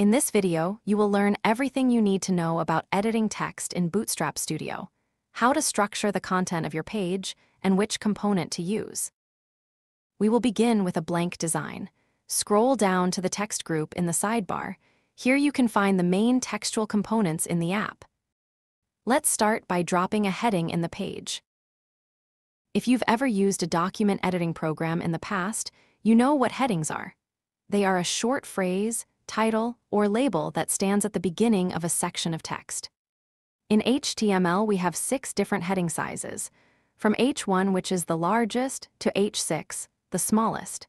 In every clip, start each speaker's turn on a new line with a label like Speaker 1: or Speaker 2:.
Speaker 1: In this video, you will learn everything you need to know about editing text in Bootstrap Studio, how to structure the content of your page, and which component to use. We will begin with a blank design. Scroll down to the text group in the sidebar. Here you can find the main textual components in the app. Let's start by dropping a heading in the page. If you've ever used a document editing program in the past, you know what headings are. They are a short phrase, title, or label that stands at the beginning of a section of text. In HTML, we have six different heading sizes, from H1, which is the largest, to H6, the smallest.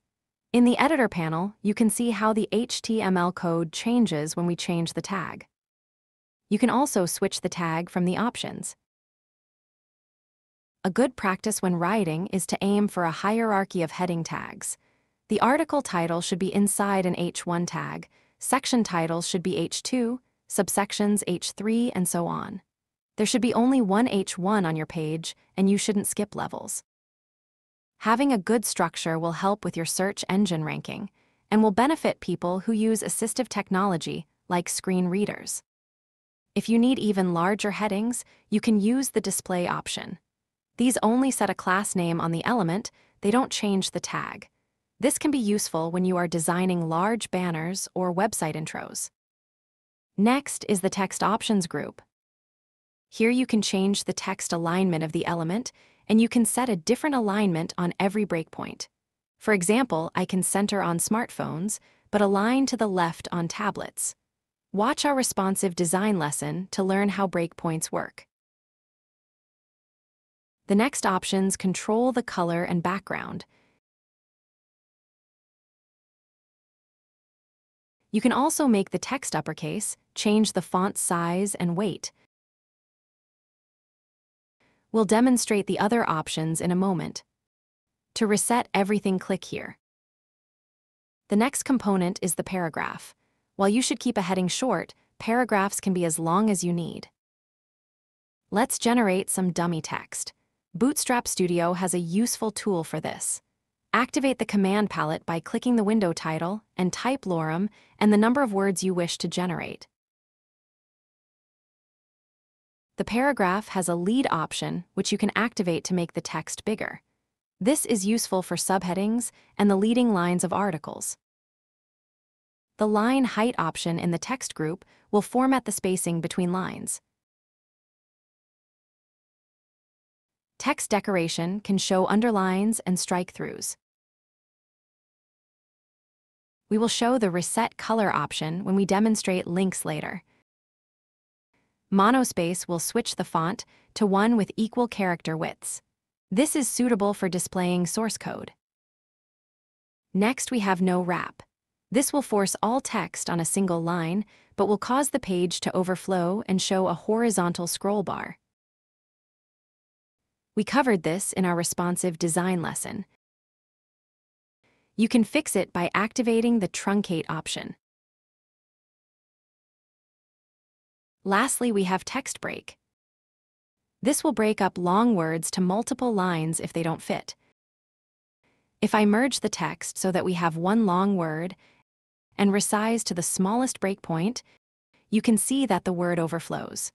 Speaker 1: In the editor panel, you can see how the HTML code changes when we change the tag. You can also switch the tag from the options. A good practice when writing is to aim for a hierarchy of heading tags. The article title should be inside an H1 tag, Section titles should be H2, subsections H3, and so on. There should be only one H1 on your page, and you shouldn't skip levels. Having a good structure will help with your search engine ranking and will benefit people who use assistive technology like screen readers. If you need even larger headings, you can use the display option. These only set a class name on the element, they don't change the tag. This can be useful when you are designing large banners or website intros. Next is the Text Options group. Here you can change the text alignment of the element, and you can set a different alignment on every breakpoint. For example, I can center on smartphones, but align to the left on tablets. Watch our responsive design lesson to learn how breakpoints work. The next options control the color and background, You can also make the text uppercase, change the font size and weight. We'll demonstrate the other options in a moment. To reset everything, click here. The next component is the paragraph. While you should keep a heading short, paragraphs can be as long as you need. Let's generate some dummy text. Bootstrap Studio has a useful tool for this. Activate the command palette by clicking the window title and type lorem and the number of words you wish to generate. The paragraph has a lead option, which you can activate to make the text bigger. This is useful for subheadings and the leading lines of articles. The line height option in the text group will format the spacing between lines. Text decoration can show underlines and strike-throughs. We will show the Reset Color option when we demonstrate links later. Monospace will switch the font to one with equal character widths. This is suitable for displaying source code. Next, we have No Wrap. This will force all text on a single line, but will cause the page to overflow and show a horizontal scroll bar. We covered this in our responsive design lesson, you can fix it by activating the truncate option. Lastly, we have text break. This will break up long words to multiple lines if they don't fit. If I merge the text so that we have one long word and resize to the smallest breakpoint, you can see that the word overflows.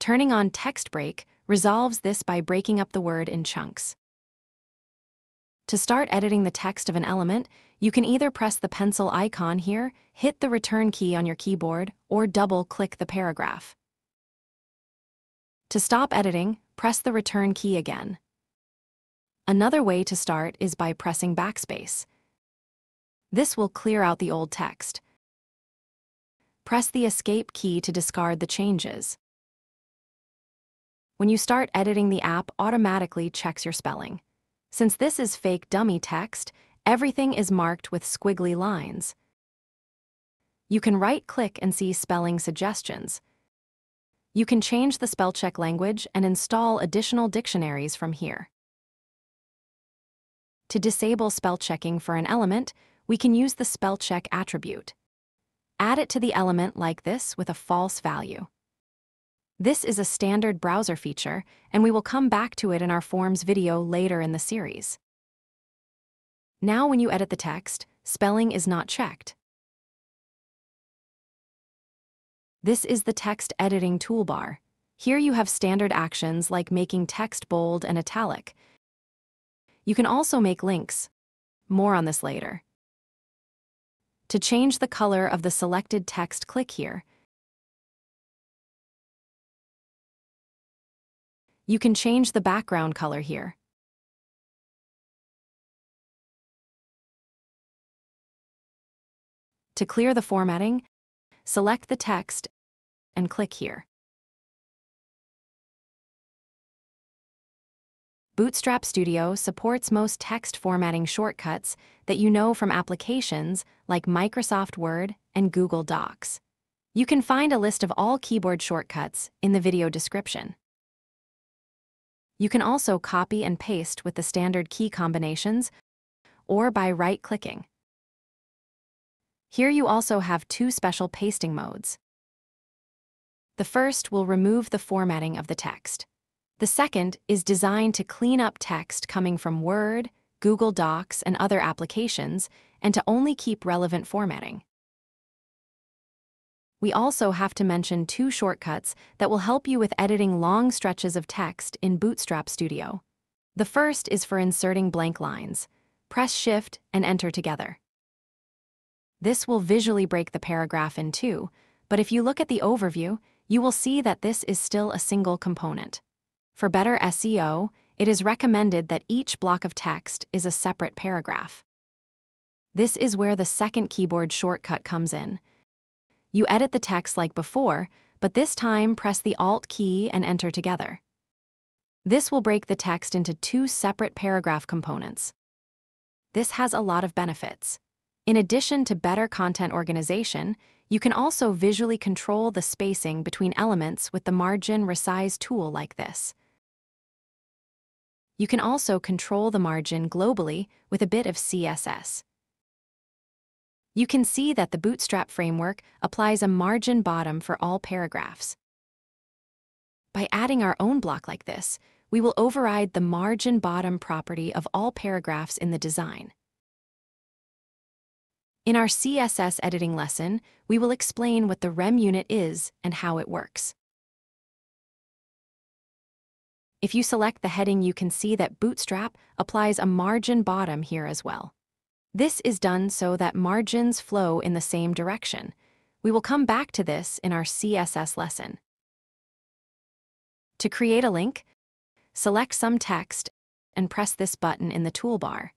Speaker 1: Turning on text break resolves this by breaking up the word in chunks. To start editing the text of an element, you can either press the pencil icon here, hit the return key on your keyboard, or double-click the paragraph. To stop editing, press the return key again. Another way to start is by pressing backspace. This will clear out the old text. Press the escape key to discard the changes. When you start editing the app automatically checks your spelling. Since this is fake dummy text, everything is marked with squiggly lines. You can right-click and see spelling suggestions. You can change the spell check language and install additional dictionaries from here. To disable spell checking for an element, we can use the spell check attribute. Add it to the element like this with a false value. This is a standard browser feature, and we will come back to it in our Forms video later in the series. Now when you edit the text, spelling is not checked. This is the text editing toolbar. Here you have standard actions like making text bold and italic. You can also make links. More on this later. To change the color of the selected text, click here. You can change the background color here. To clear the formatting, select the text and click here. Bootstrap Studio supports most text formatting shortcuts that you know from applications like Microsoft Word and Google Docs. You can find a list of all keyboard shortcuts in the video description. You can also copy and paste with the standard key combinations or by right-clicking. Here you also have two special pasting modes. The first will remove the formatting of the text. The second is designed to clean up text coming from Word, Google Docs, and other applications, and to only keep relevant formatting. We also have to mention two shortcuts that will help you with editing long stretches of text in Bootstrap Studio. The first is for inserting blank lines. Press Shift and Enter together. This will visually break the paragraph in two, but if you look at the overview, you will see that this is still a single component. For better SEO, it is recommended that each block of text is a separate paragraph. This is where the second keyboard shortcut comes in. You edit the text like before, but this time press the Alt key and enter together. This will break the text into two separate paragraph components. This has a lot of benefits. In addition to better content organization, you can also visually control the spacing between elements with the margin resize tool like this. You can also control the margin globally with a bit of CSS. You can see that the Bootstrap framework applies a margin bottom for all paragraphs. By adding our own block like this, we will override the margin bottom property of all paragraphs in the design. In our CSS editing lesson, we will explain what the rem unit is and how it works. If you select the heading, you can see that Bootstrap applies a margin bottom here as well. This is done so that margins flow in the same direction. We will come back to this in our CSS lesson. To create a link, select some text and press this button in the toolbar.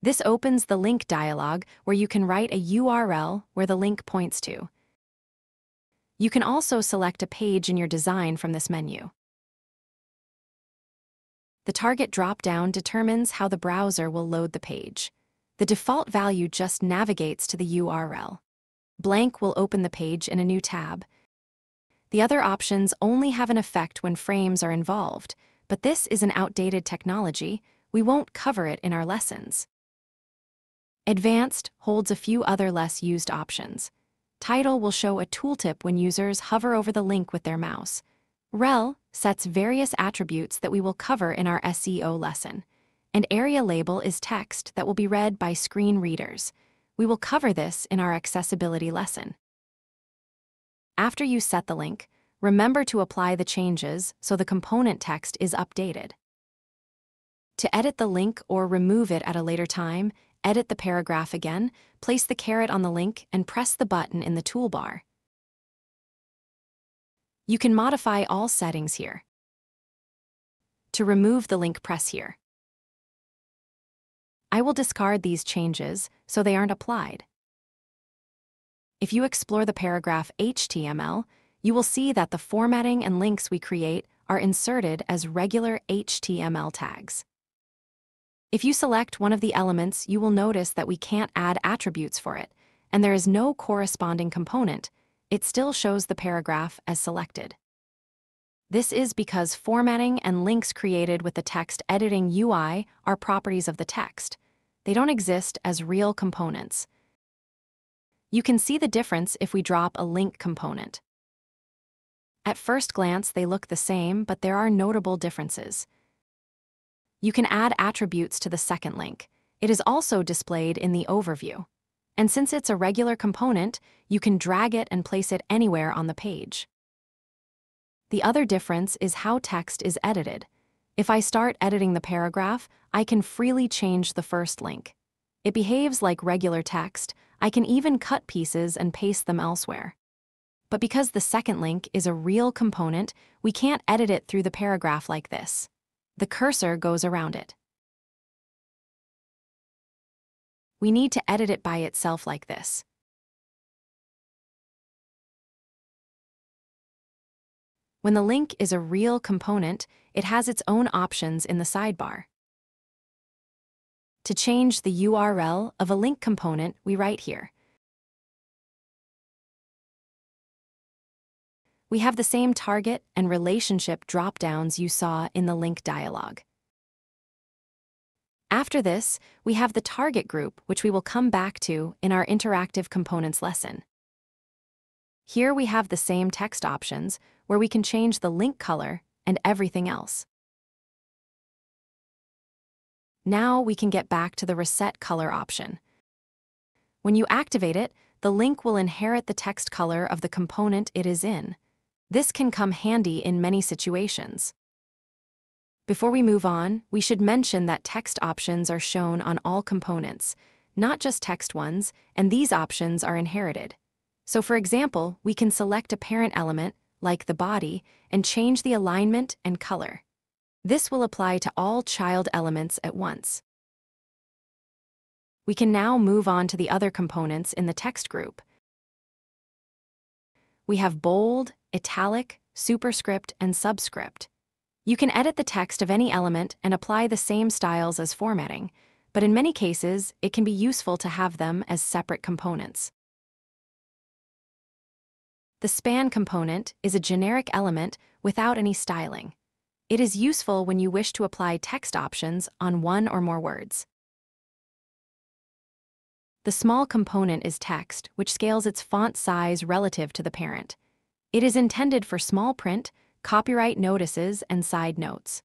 Speaker 1: This opens the link dialog where you can write a URL where the link points to. You can also select a page in your design from this menu. The target drop-down determines how the browser will load the page the default value just navigates to the URL. Blank will open the page in a new tab. The other options only have an effect when frames are involved, but this is an outdated technology. We won't cover it in our lessons. Advanced holds a few other less used options. Title will show a tooltip when users hover over the link with their mouse. Rel sets various attributes that we will cover in our SEO lesson and aria label is text that will be read by screen readers. We will cover this in our accessibility lesson. After you set the link, remember to apply the changes so the component text is updated. To edit the link or remove it at a later time, edit the paragraph again, place the caret on the link, and press the button in the toolbar. You can modify all settings here. To remove the link, press here. I will discard these changes so they aren't applied. If you explore the paragraph HTML, you will see that the formatting and links we create are inserted as regular HTML tags. If you select one of the elements, you will notice that we can't add attributes for it, and there is no corresponding component. It still shows the paragraph as selected. This is because formatting and links created with the text editing UI are properties of the text. They don't exist as real components. You can see the difference if we drop a link component. At first glance, they look the same, but there are notable differences. You can add attributes to the second link. it is also displayed in the overview. And since it's a regular component, you can drag it and place it anywhere on the page. The other difference is how text is edited. If I start editing the paragraph, I can freely change the first link. It behaves like regular text, I can even cut pieces and paste them elsewhere. But because the second link is a real component, we can't edit it through the paragraph like this. The cursor goes around it. We need to edit it by itself like this. When the link is a real component, it has its own options in the sidebar. To change the URL of a link component, we write here. We have the same target and relationship dropdowns you saw in the link dialog. After this, we have the target group, which we will come back to in our interactive components lesson. Here we have the same text options, where we can change the link color and everything else. Now we can get back to the Reset Color option. When you activate it, the link will inherit the text color of the component it is in. This can come handy in many situations. Before we move on, we should mention that text options are shown on all components, not just text ones, and these options are inherited. So for example, we can select a parent element, like the body, and change the alignment and color. This will apply to all child elements at once. We can now move on to the other components in the text group. We have bold, italic, superscript, and subscript. You can edit the text of any element and apply the same styles as formatting, but in many cases, it can be useful to have them as separate components. The span component is a generic element without any styling. It is useful when you wish to apply text options on one or more words. The small component is text, which scales its font size relative to the parent. It is intended for small print, copyright notices, and side notes.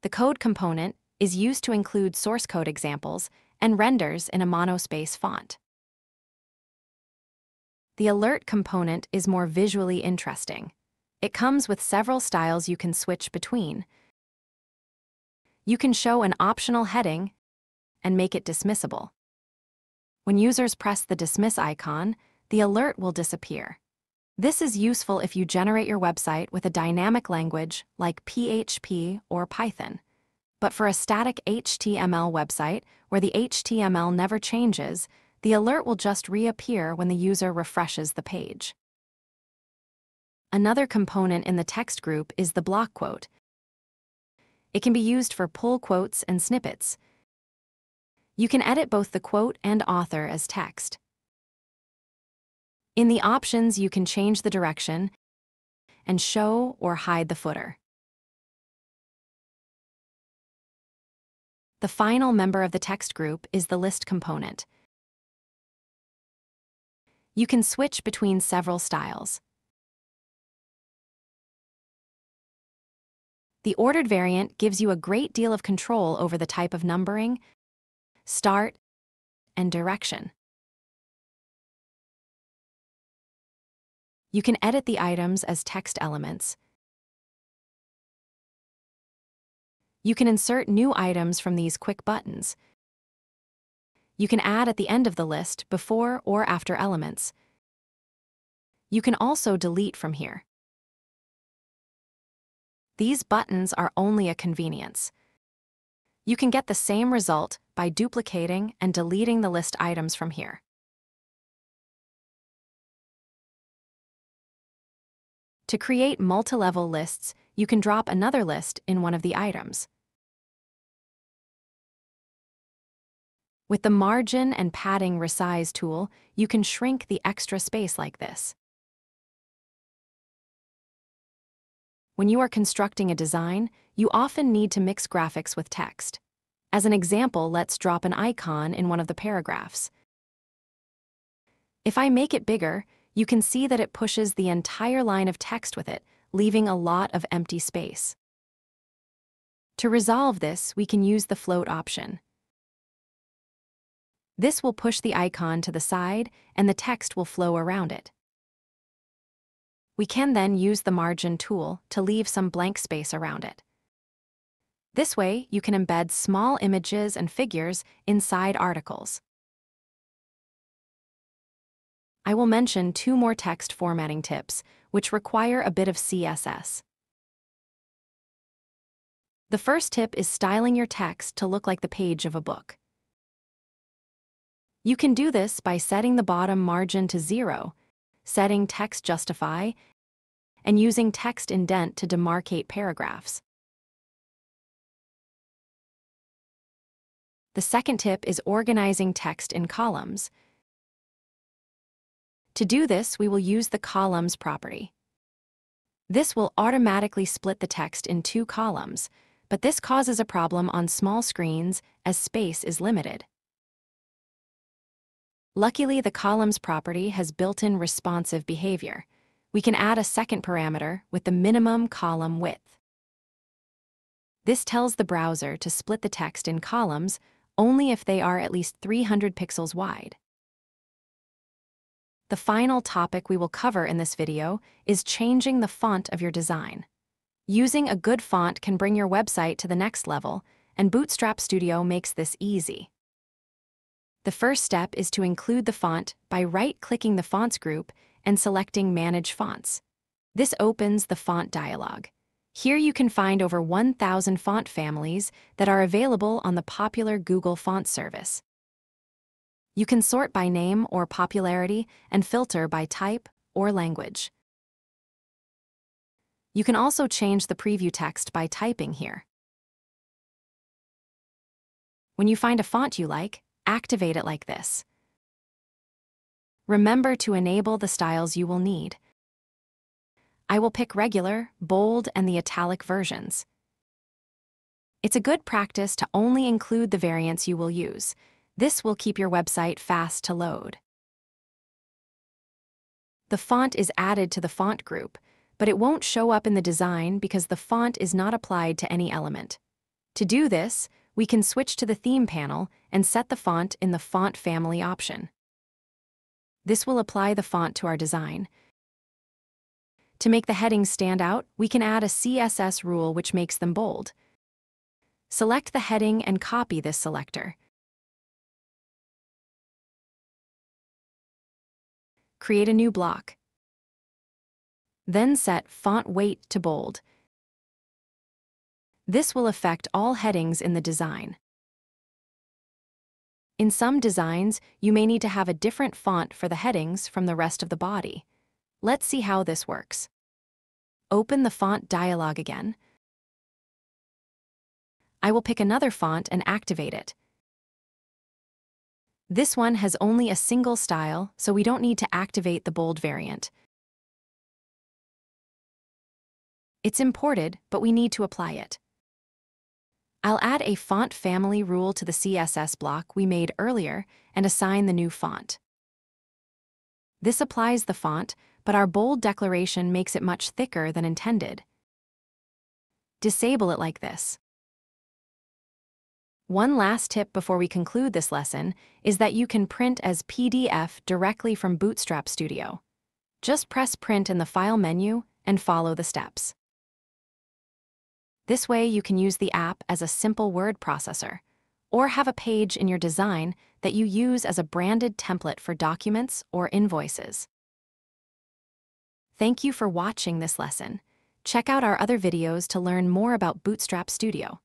Speaker 1: The code component is used to include source code examples and renders in a monospace font. The alert component is more visually interesting. It comes with several styles you can switch between. You can show an optional heading and make it dismissible. When users press the dismiss icon, the alert will disappear. This is useful if you generate your website with a dynamic language like PHP or Python. But for a static HTML website, where the HTML never changes, the alert will just reappear when the user refreshes the page. Another component in the text group is the block quote. It can be used for pull quotes and snippets. You can edit both the quote and author as text. In the options, you can change the direction and show or hide the footer. The final member of the text group is the list component. You can switch between several styles. The ordered variant gives you a great deal of control over the type of numbering, start, and direction. You can edit the items as text elements. You can insert new items from these quick buttons. You can add at the end of the list before or after elements. You can also delete from here. These buttons are only a convenience. You can get the same result by duplicating and deleting the list items from here. To create multi-level lists, you can drop another list in one of the items. With the Margin and Padding Resize tool, you can shrink the extra space like this. When you are constructing a design, you often need to mix graphics with text. As an example, let's drop an icon in one of the paragraphs. If I make it bigger, you can see that it pushes the entire line of text with it, leaving a lot of empty space. To resolve this, we can use the float option. This will push the icon to the side and the text will flow around it. We can then use the margin tool to leave some blank space around it. This way, you can embed small images and figures inside articles. I will mention two more text formatting tips, which require a bit of CSS. The first tip is styling your text to look like the page of a book. You can do this by setting the bottom margin to zero, setting text justify, and using text indent to demarcate paragraphs. The second tip is organizing text in columns. To do this, we will use the columns property. This will automatically split the text in two columns, but this causes a problem on small screens as space is limited. Luckily, the columns property has built-in responsive behavior. We can add a second parameter with the minimum column width. This tells the browser to split the text in columns only if they are at least 300 pixels wide. The final topic we will cover in this video is changing the font of your design. Using a good font can bring your website to the next level, and Bootstrap Studio makes this easy. The first step is to include the font by right-clicking the Fonts group and selecting Manage Fonts. This opens the font dialog. Here you can find over 1,000 font families that are available on the popular Google Font service. You can sort by name or popularity and filter by type or language. You can also change the preview text by typing here. When you find a font you like, activate it like this. Remember to enable the styles you will need. I will pick regular, bold, and the italic versions. It's a good practice to only include the variants you will use, this will keep your website fast to load. The font is added to the font group, but it won't show up in the design because the font is not applied to any element. To do this, we can switch to the Theme panel and set the font in the Font Family option. This will apply the font to our design. To make the headings stand out, we can add a CSS rule which makes them bold. Select the heading and copy this selector. create a new block. Then set font weight to bold. This will affect all headings in the design. In some designs, you may need to have a different font for the headings from the rest of the body. Let's see how this works. Open the font dialog again. I will pick another font and activate it. This one has only a single style, so we don't need to activate the bold variant. It's imported, but we need to apply it. I'll add a font family rule to the CSS block we made earlier and assign the new font. This applies the font, but our bold declaration makes it much thicker than intended. Disable it like this. One last tip before we conclude this lesson is that you can print as PDF directly from Bootstrap Studio. Just press Print in the File menu and follow the steps. This way you can use the app as a simple word processor, or have a page in your design that you use as a branded template for documents or invoices. Thank you for watching this lesson. Check out our other videos to learn more about Bootstrap Studio.